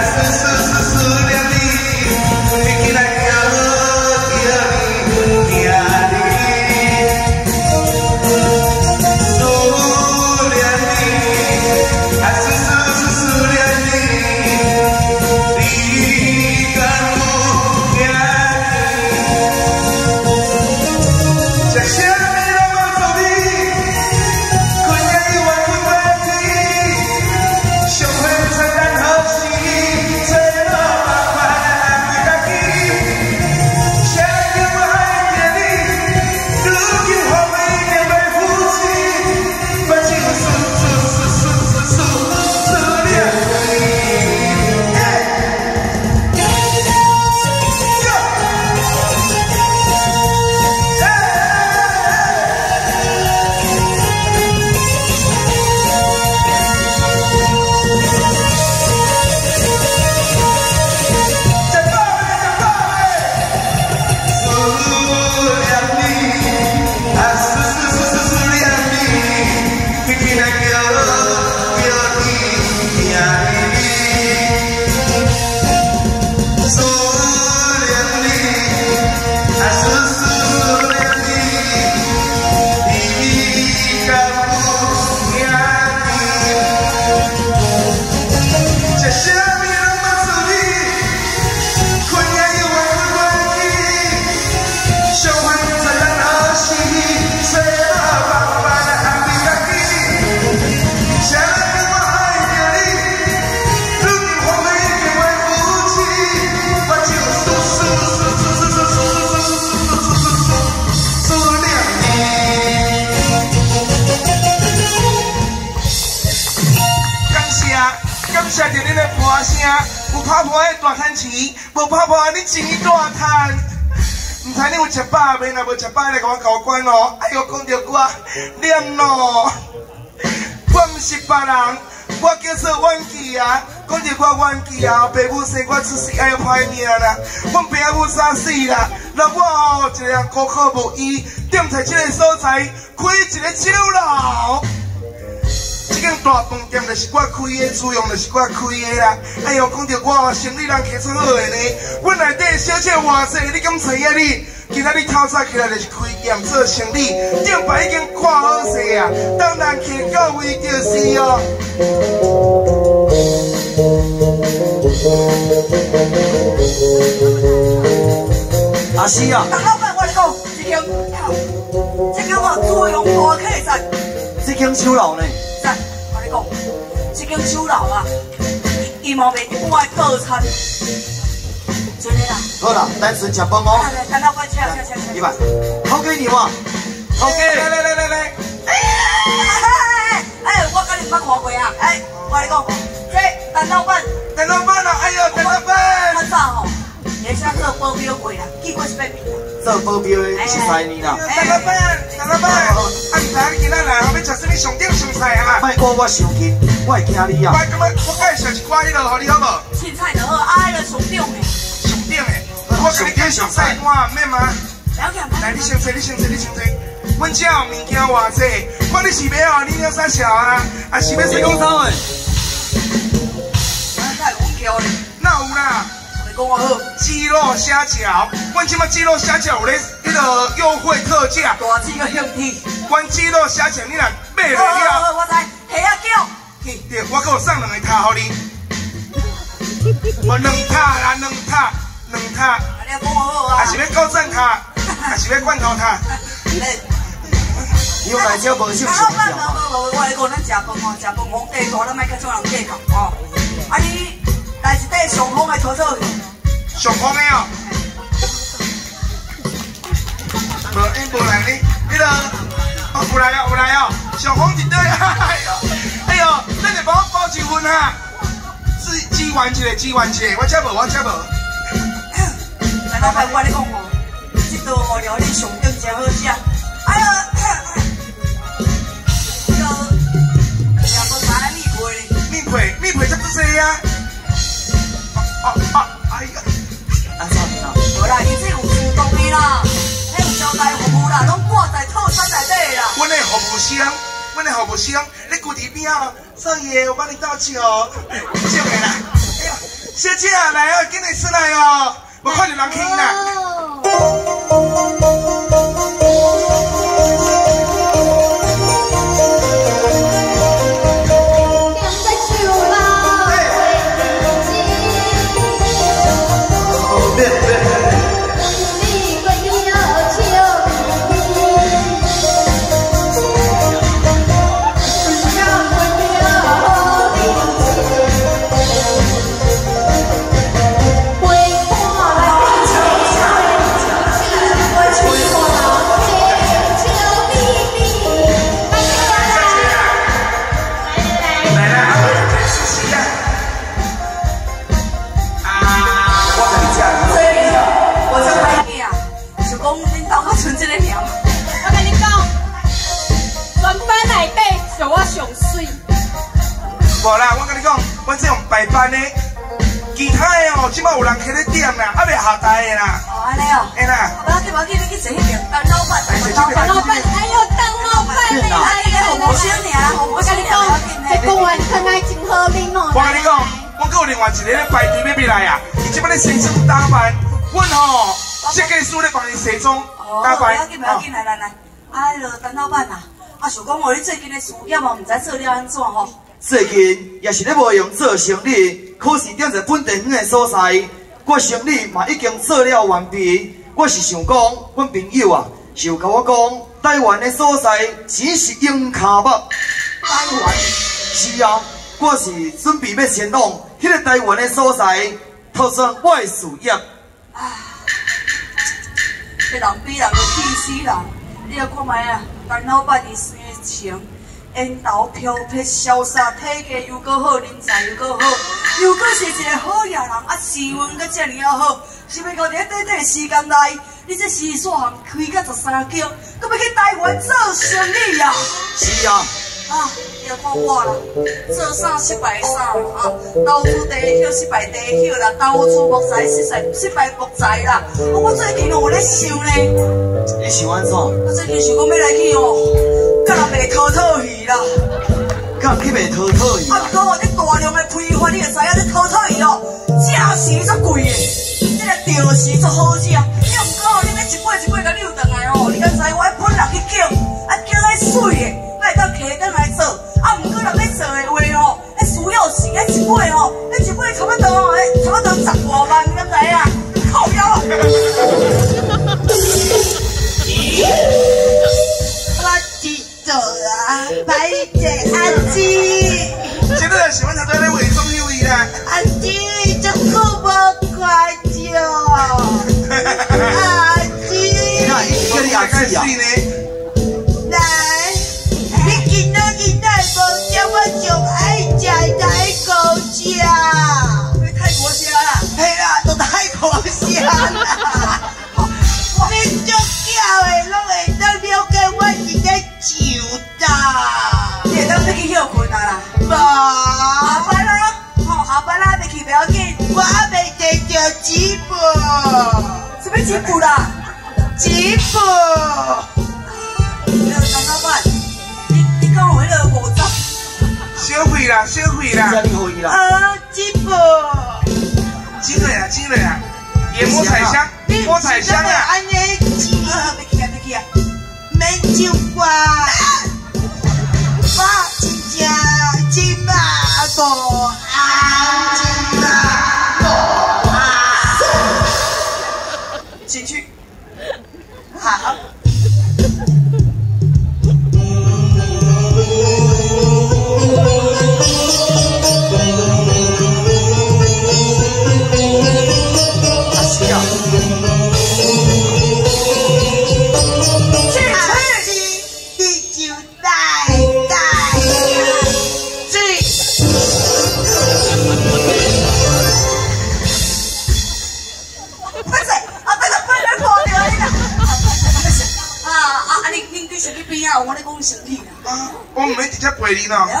谢声，有拍破的大摊钱，无拍破你钱大摊。唔知你有食饱未？若无食饱来甲我交关哦。哎呦，讲着我念咯，我唔是别人，我叫做阮记啊。讲着我阮记啊，爸母生我出世哎要歹命啦。阮爸母早死啦，那我哦一个高考无依，踮在这个所在开一个酒楼。间大饭店就是我开的，主用就是我开的啦。哎呦，讲到我生意人客出好的呢，阮内底小姐偌济，你敢知影你？今仔日透早起来就是开店做生意，店牌已经看好势啊，当然客到位就是哦。阿西啊，大老板，我来讲，这间，这间我主用大客栈，这间酒楼呢？这间酒楼啊，伊伊冇卖一般的套餐，真的啦。好啦，单纯吃饭哦。来来，陈老板，请请请请。一百，好给你哇，好给。来来来来来。哎哎哎，我跟你捌看过啊。哎，我来讲，这陈老板，陈老板啊，哎呦，陈老板。他早吼，也是做保镖过啦，结果是被骗。做保镖的是三年啦。陈老板，陈老板，啊，唔知你今仔来后要吃什么上顶上菜啊？卖过我手机。我会惊你啊！我感觉我介绍一寡迄落，互你好无？凊彩就好，啊，迄个上顶的。上顶的，我给你介绍菜单，免吗？来，你先坐，你先坐，你先坐。阮这有物件偌济，看你是要哦，你要啥小啊？啊是要谁讲啥诶？哪有咁巧呢？哪有啦？你讲我好。鸡肉虾饺，阮即马鸡肉虾饺有咧迄个优惠特价。大只个兄弟。阮鸡肉虾饺你若买了。好，我知，虾啊叫。对，我给我送两个塔，好你。我两塔啦，两塔，两塔。还是要高赞塔，还是要罐头塔。有来就无少少。老板，无无无，我来讲，咱食饭哦，食饭皇帝大，咱莫去做人计较哦。啊，你来一块上好的土豆。上好的哦。无，因无来呢，那个，有来哦，有来哦，上好一堆，哎呦。哎呦，那你帮我包几份哈？是鸡丸一个，鸡丸一个，我吃无，我吃无。陈老板，我跟你讲哦，这道物料理上等真好食。我的好不香，你骨底边啊，少爷，我帮你倒酒，酒来了。哎呀，小姐啊来哦，今日出来哦，我看到人听啦。其他的哦，即摆有人去咧点啦，还袂下台的啦，哦，安尼哦。会啦。不要紧，不要紧，你去坐迄边，当老板，当老板。老板哎呦当老板呢，啊，你个红星尔，红我星跟你讲，这公园看来真好啉哦。我跟你讲，我还有另外一个咧排队要来啊，伊即摆咧西装打扮，阮吼设计师咧帮伊西装哦，打扮不要紧，不要紧，来来来，啊，那个当老板呐，啊，想讲我你最近的事业嘛，唔知做了安怎吼？最近也是咧无用做生意，可是踮在本地远的所在，我生意嘛已经做了完毕。我是想讲，阮朋友啊，是有甲我讲，台湾的所在只是用卡目。台湾，是啊，我是准备要前往迄个台湾的所在，拓展我的事业。啊这人比人就气死人。你要看卖啊，当老板伊生前，烟头飘撇潇洒，体格又够好，人才又够好，又搁是一个好野人，啊，时运搁遮尔啊好，是要到伫短短的时间内，你这时速行开到十三桥，搁要去台湾做生意啊！是啊，啊，你要看我啦，做啥失败啥啊，投资第一票失败第一票啦，到处木材失败失败木材啦。啊我最近有咧想咧，你想安怎？我最近想讲要来去哦，甲人卖讨讨鱼啦。敢去卖讨讨伊啊，大量的批发，你会知影这讨讨鱼哦，价钱足贵的，这个钓时足好食。你唔过，你要一杯一杯甲溜转来哦，你敢知我要本人去捡，啊捡迄水的，我会当摕转来做。啊，唔过人要做的话哦，迄需要是迄一杯哦，迄一杯差不多哦，迄差不多十外万，你敢知影？靠腰啊！我知道啊，摆者阿姊，喜欢他都在伪装优异啦。阿弟，这好无快乐，阿弟？来，你今仔日来无叫我上爱食泰国食，去泰国吃啦！嘿啦，都泰國食啦。什么吉普啦？纸本。那个张老板，你你讲我迄个五十，消费啦，消费这啦。啊，纸本。进来呀，进来啊，也摸彩香，摸彩香啊！安尼纸啊，别去啊，别去啊！免酒我，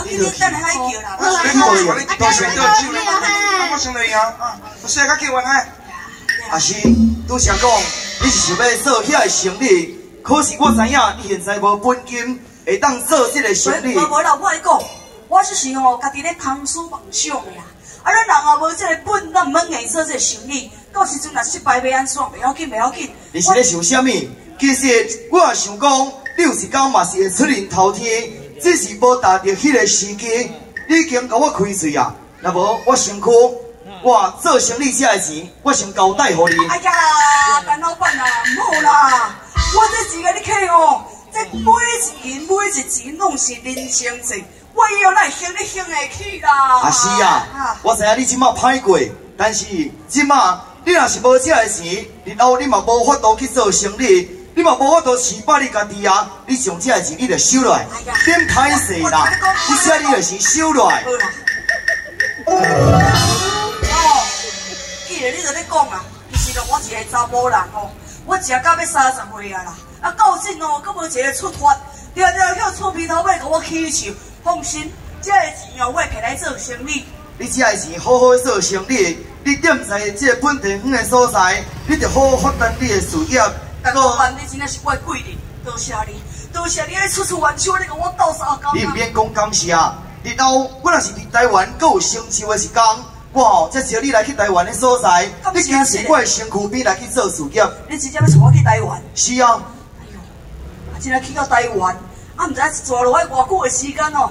你。等下海叫啦。我先过去，我你多先多酒，我先来啊！啊，我现在叫完嗨。阿是拄想讲，你是想要做遐个生意，可是我知影你现在无本金，会当做这个生意。无无啦，我跟你讲，我就是吼，家己咧空思梦想的啦。啊，咱人啊无这个本，咱毋免硬做这个生意。到时阵若失败要安怎？袂要紧，袂要紧。你是咧想啥物？其实我也想讲，你有一天嘛是会出人头天，只是无达到迄个时机。你已经甲我开嘴啊！若无我身躯，我做生意这个钱，我先交代互你。哎呀，陈老板啊，唔好啦！我这钱甲你客哦，这每一银每一钱拢是人情债，我以后哪会还你还会起啦？啊是啊，我知影你即马歹过，但是即马你若是无这个钱，然后你嘛无法度去做生意。你嘛无法度饲饱你家己啊！你上这个钱你就收落来，点歹势啦！你说你就是收落来。哦，既然你在咧讲啊，其实咯，我一个查甫人哦，我食到要三十岁啊啦，啊到阵哦，佫无一个出发，条条叫厝皮头尾甲我放心，这个钱哦，我会摕来做生意。你这个钱好好做生意，你踮在这个本地远的所在，你就好好发展你的事业。但老板，你真正是我的贵人，多谢你，多谢你爱处处援手，你甲我斗相共。你唔免讲感谢，日后我若是伫台湾阁有成就的时间，我吼再招你来去台湾的所在，你坚持我的身躯边来去做事业。你直接要带我去台湾？是啊。哎呦，啊，真系去到台湾，啊，唔知坐落来偌久的时间哦。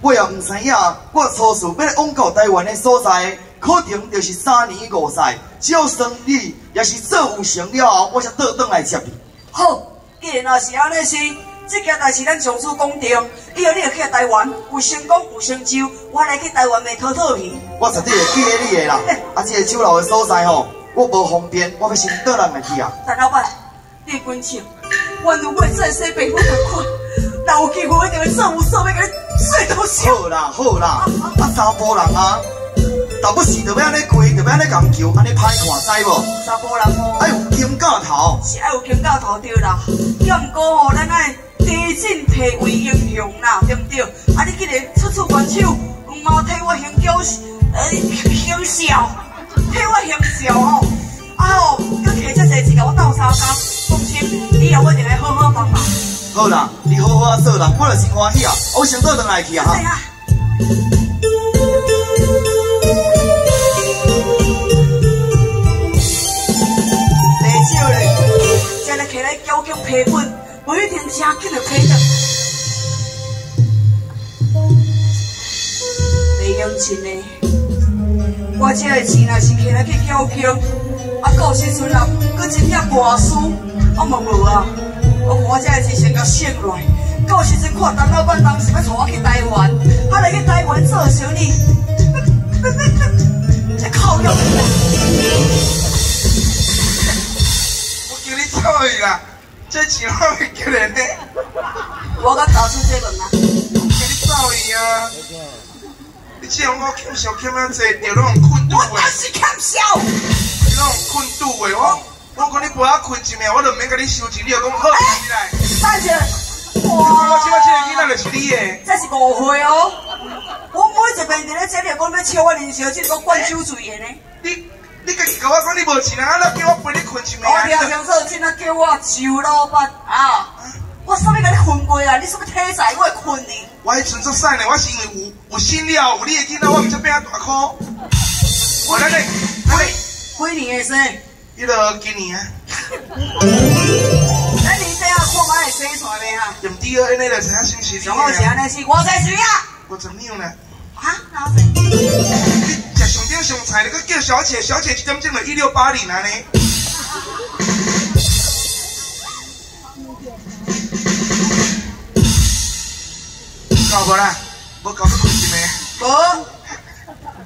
我也唔知影，我初次要往到台湾的所在。可能就是三年五载，只要生意也是做有成了后，我才倒转来接你。好，既然若是安尼是，这件代志咱上次讲定，以后你要去台湾，有成功有成就，我来去台湾卖讨讨去。我绝对会记得你的啦。啊，这个酒楼的所在吼，我无方便，我要先倒人来去啊。陈老板，你关心，我如果再生病，我得困，那有机会我一定会做有所谓，给你睡到死。好啦好啦，啊查甫人啊。倒不是，就要安尼跪，就要安尼讲求，安尼歹看，知无？查甫人哦，爱有金教头，是爱有金教头对啦。要毋过吼，咱爱低进提为英雄啦，对毋对？啊，你既然处处援手，唔毛替我行叫，呃，行孝，替我行孝吼。啊哦，佮摕遮济钱甲我斗相共，放心，以后我一定会好好帮忙。好啦，你好好做啦，我就是欢喜啊，我先倒转来去啊哈。赔不一定真紧就赔着。李永清呢？我这个钱若是摕来去交票，啊到时阵啊，搁一点外输，我嘛无啊。我我这个钱先甲省落来，到时阵看陈老板当时要带我去台湾，他来去台湾做生意，这钱我会叫人呢？我甲投资这轮啊，叫你走伊啊！你这样我欠小欠啊济，着拢困住我是欠小，你拢困住的我。我讲你陪我困一暝，我就免甲你收钱，你就讲好起来。大姐，哇！我即摆这个囡仔就是你的，这是误会哦。我每一遍伫咧这里讲要笑我年少，只个灌酒醉的呢。你。你家己甲我讲你无钱啊，那叫我陪你困一暝。我听听说，今仔叫我周老板啊！我啥物甲你困过啊？你是不是体在我会困呢？我迄阵做啥呢？我是因为有有心了，有你的囡仔，我毋才变啊大箍。我来嘞，几几年的生？迄个今年啊。那你这样看买会生出来未哈？用第二那个才星期。上好是安尼是，我在谁啊？我怎么样呢？啊，哪谁？上顶上菜，你搁叫小姐，小姐一点钟就一六八零啊呢？搞无啦？无搞到困一暝？无，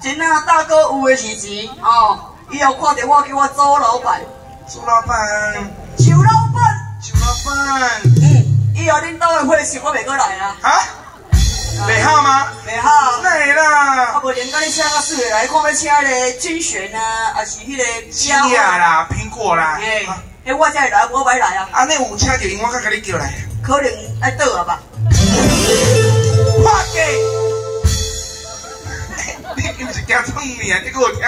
真啊，大哥有的是钱哦。以后看到我叫我周老板。周老板。周老板。周老板。嗯，以后恁兜的会是我袂过来啊。啊？美好吗？袂好，来啦！啊，无连甲你请个四个来，看要请个精选啊，还是迄个鸡鸭啦、苹果啦。诶，诶，我才会来，我袂来啊。安尼有请着，我才甲你叫来。可能爱倒啊吧。拍给！你毋是惊聪明啊？你给我听。